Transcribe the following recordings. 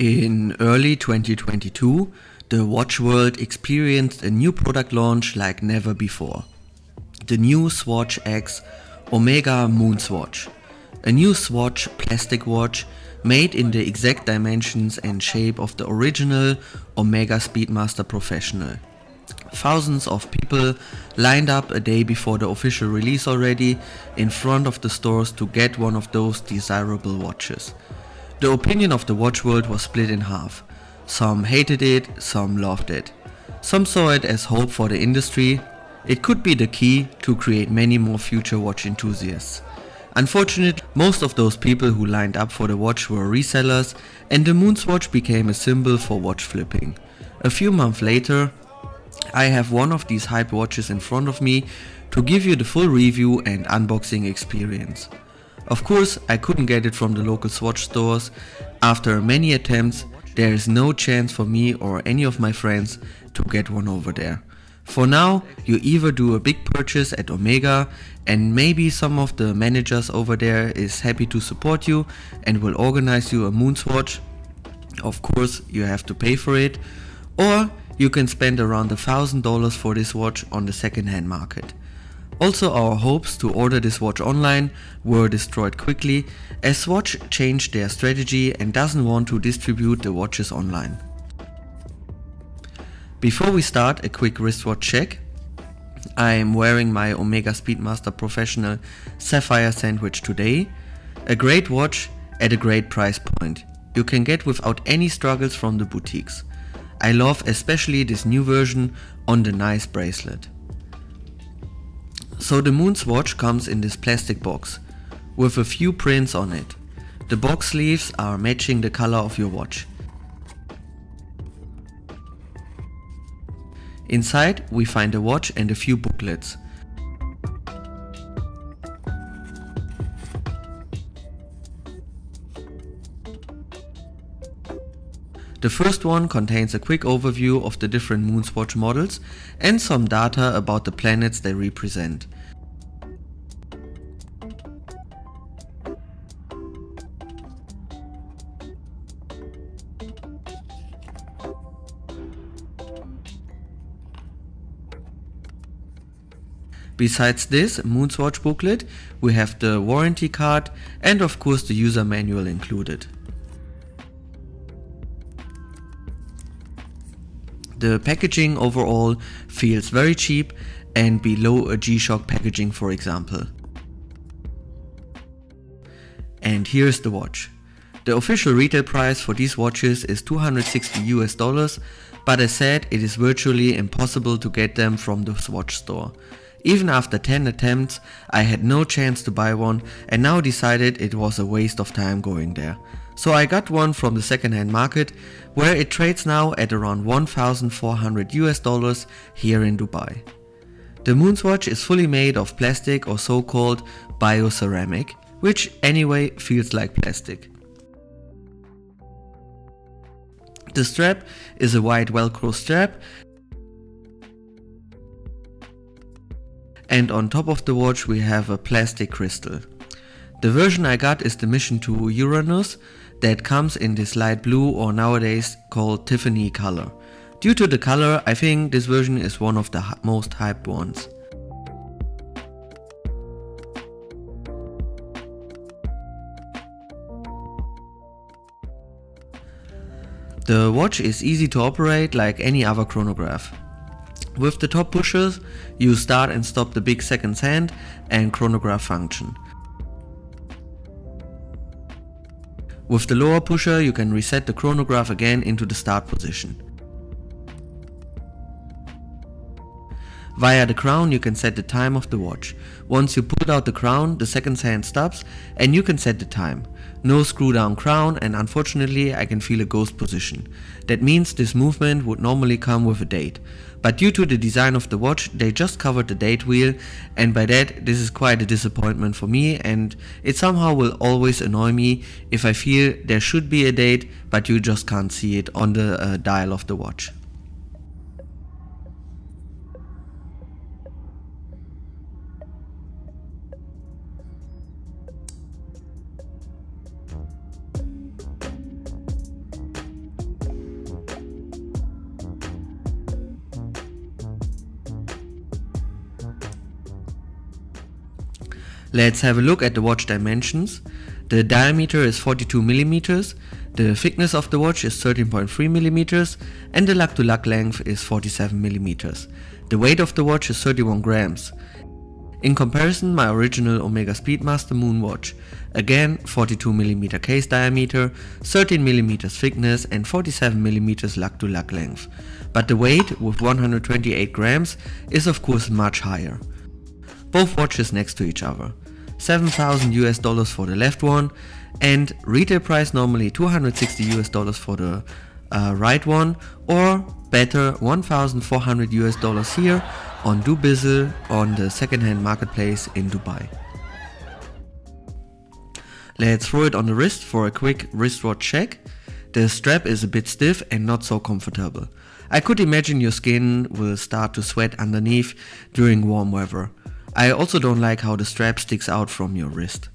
In early 2022, the watch world experienced a new product launch like never before. The new Swatch X Omega Moon Swatch. A new Swatch plastic watch made in the exact dimensions and shape of the original Omega Speedmaster Professional. Thousands of people lined up a day before the official release already in front of the stores to get one of those desirable watches. The opinion of the watch world was split in half. Some hated it, some loved it. Some saw it as hope for the industry. It could be the key to create many more future watch enthusiasts. Unfortunately, most of those people who lined up for the watch were resellers and the MoonSwatch became a symbol for watch flipping. A few months later, I have one of these hype watches in front of me to give you the full review and unboxing experience. Of course, I couldn't get it from the local Swatch stores. After many attempts, there is no chance for me or any of my friends to get one over there. For now, you either do a big purchase at Omega and maybe some of the managers over there is happy to support you and will organize you a moon swatch. Of course, you have to pay for it. Or you can spend around a thousand dollars for this watch on the second hand market. Also our hopes to order this watch online were destroyed quickly as Swatch changed their strategy and doesn't want to distribute the watches online. Before we start a quick wristwatch check. I am wearing my Omega Speedmaster Professional Sapphire Sandwich today. A great watch at a great price point. You can get without any struggles from the boutiques. I love especially this new version on the nice bracelet. So the MoonSwatch comes in this plastic box with a few prints on it. The box sleeves are matching the color of your watch. Inside we find a watch and a few booklets. The first one contains a quick overview of the different Moonswatch models and some data about the planets they represent. Besides this Moonswatch booklet, we have the warranty card and of course the user manual included. The packaging overall feels very cheap and below a G-Shock packaging for example. And here's the watch. The official retail price for these watches is 260 US dollars, but as said it is virtually impossible to get them from the Swatch store. Even after 10 attempts, I had no chance to buy one and now decided it was a waste of time going there. So I got one from the secondhand market where it trades now at around 1400 US dollars here in Dubai. The Moonswatch is fully made of plastic or so-called bioceramic, which anyway feels like plastic. The strap is a white velcro strap and on top of the watch we have a plastic crystal. The version I got is the Mission to Uranus that comes in this light blue or nowadays called Tiffany color. Due to the color, I think this version is one of the most hyped ones. The watch is easy to operate like any other chronograph. With the top pushers, you start and stop the big seconds hand and chronograph function. With the lower pusher you can reset the chronograph again into the start position. Via the crown you can set the time of the watch. Once you pull out the crown, the seconds hand stops and you can set the time. No screw down crown and unfortunately I can feel a ghost position. That means this movement would normally come with a date. But due to the design of the watch they just covered the date wheel and by that this is quite a disappointment for me and it somehow will always annoy me if I feel there should be a date but you just can't see it on the uh, dial of the watch. Let's have a look at the watch dimensions. The diameter is 42 millimeters, the thickness of the watch is 13.3 millimeters, and the lug to lug length is 47 millimeters. The weight of the watch is 31 grams. In comparison, my original Omega Speedmaster Moon watch, again 42mm case diameter, 13mm thickness and 47mm lug to lug length. But the weight with 128 grams is of course much higher. Both watches next to each other. 7000 US dollars for the left one and retail price normally 260 US dollars for the uh, right one or better 1400 US dollars here on Dubizzle on the secondhand marketplace in Dubai. Let's throw it on the wrist for a quick wristwatch check. The strap is a bit stiff and not so comfortable. I could imagine your skin will start to sweat underneath during warm weather. I also don't like how the strap sticks out from your wrist.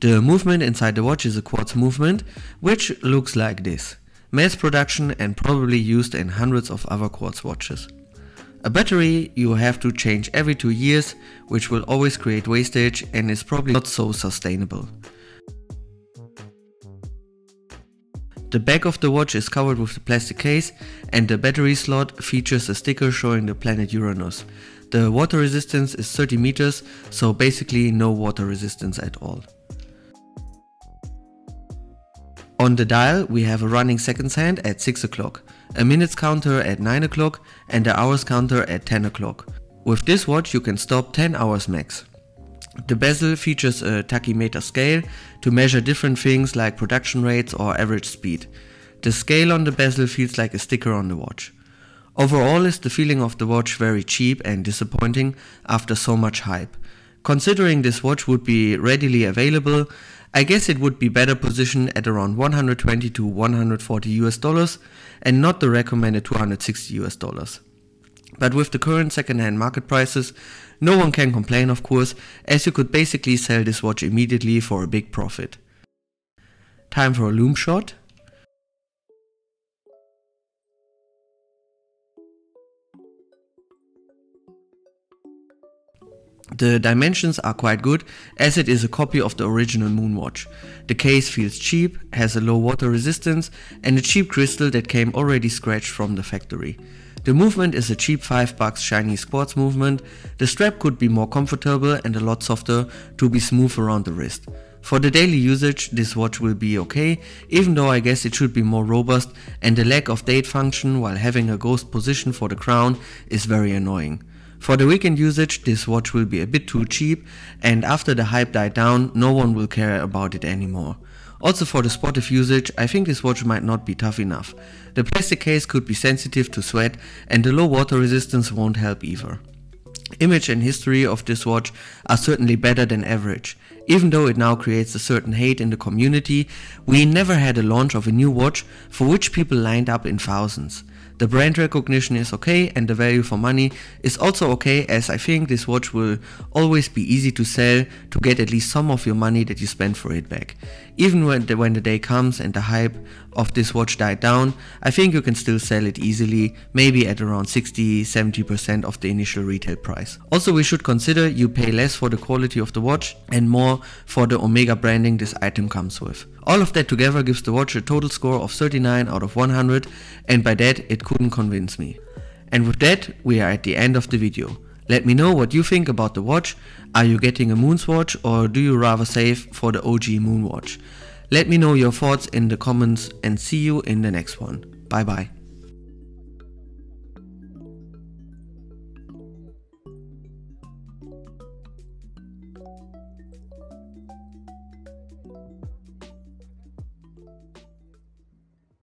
The movement inside the watch is a quartz movement, which looks like this. Mass production and probably used in hundreds of other quartz watches. A battery you have to change every two years, which will always create wastage and is probably not so sustainable. The back of the watch is covered with a plastic case and the battery slot features a sticker showing the planet Uranus. The water resistance is 30 meters, so basically no water resistance at all. On the dial we have a running seconds hand at 6 o'clock, a minutes counter at 9 o'clock and a hours counter at 10 o'clock. With this watch you can stop 10 hours max. The bezel features a tachymeter scale to measure different things like production rates or average speed. The scale on the bezel feels like a sticker on the watch. Overall is the feeling of the watch very cheap and disappointing after so much hype. Considering this watch would be readily available, I guess it would be better positioned at around 120 to 140 US dollars and not the recommended 260 US dollars. But with the current second-hand market prices, no one can complain of course, as you could basically sell this watch immediately for a big profit. Time for a loom shot. The dimensions are quite good as it is a copy of the original Moonwatch. The case feels cheap, has a low water resistance and a cheap crystal that came already scratched from the factory. The movement is a cheap 5 bucks shiny sports movement, the strap could be more comfortable and a lot softer to be smooth around the wrist. For the daily usage this watch will be okay, even though I guess it should be more robust and the lack of date function while having a ghost position for the crown is very annoying. For the weekend usage this watch will be a bit too cheap and after the hype died down no one will care about it anymore. Also for the sportive usage, I think this watch might not be tough enough. The plastic case could be sensitive to sweat and the low water resistance won't help either. Image and history of this watch are certainly better than average. Even though it now creates a certain hate in the community, we never had a launch of a new watch for which people lined up in thousands. The brand recognition is okay and the value for money is also okay as I think this watch will always be easy to sell to get at least some of your money that you spent for it back. Even when the, when the day comes and the hype of this watch died down, I think you can still sell it easily, maybe at around 60-70% of the initial retail price. Also we should consider you pay less for the quality of the watch and more for the Omega branding this item comes with. All of that together gives the watch a total score of 39 out of 100 and by that it couldn't convince me. And with that we are at the end of the video. Let me know what you think about the watch, are you getting a Moonswatch or do you rather save for the OG Moonwatch? Let me know your thoughts in the comments and see you in the next one. Bye bye.